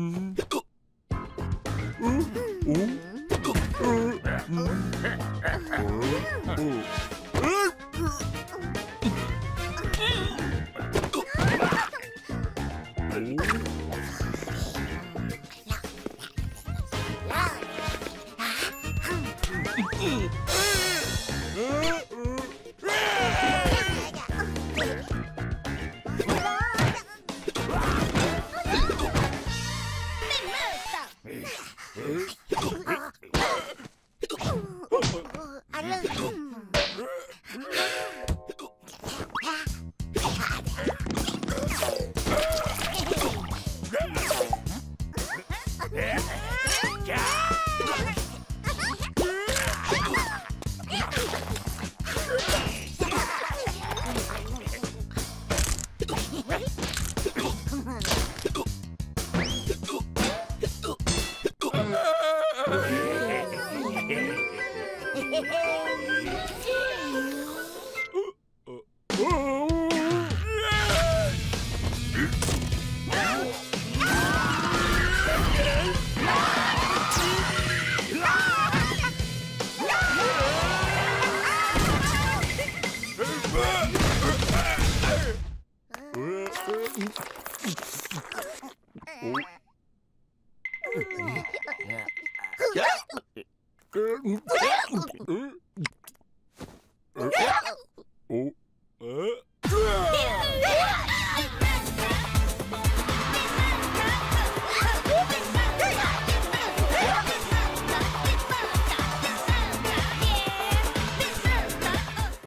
Mm-hmm. Yeah. Yeah. 응?